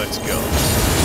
Let's go.